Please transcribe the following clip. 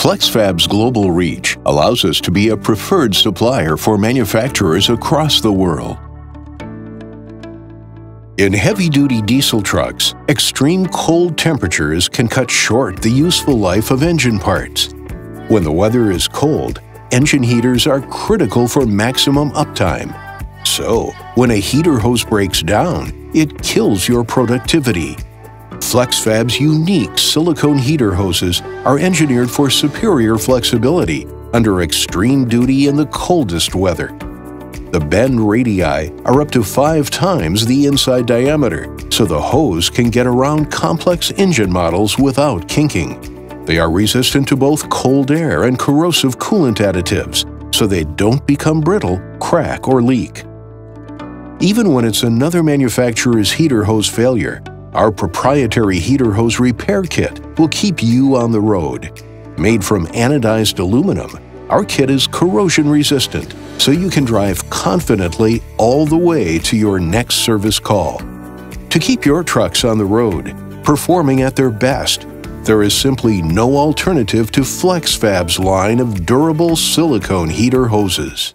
FlexFab's global reach allows us to be a preferred supplier for manufacturers across the world. In heavy-duty diesel trucks, extreme cold temperatures can cut short the useful life of engine parts. When the weather is cold, engine heaters are critical for maximum uptime. So, when a heater hose breaks down, it kills your productivity. FlexFab's unique silicone heater hoses are engineered for superior flexibility under extreme duty in the coldest weather. The bend radii are up to five times the inside diameter, so the hose can get around complex engine models without kinking. They are resistant to both cold air and corrosive coolant additives, so they don't become brittle, crack, or leak. Even when it's another manufacturer's heater hose failure, our proprietary heater hose repair kit will keep you on the road. Made from anodized aluminum, our kit is corrosion resistant, so you can drive confidently all the way to your next service call. To keep your trucks on the road, performing at their best, there is simply no alternative to FlexFab's line of durable silicone heater hoses.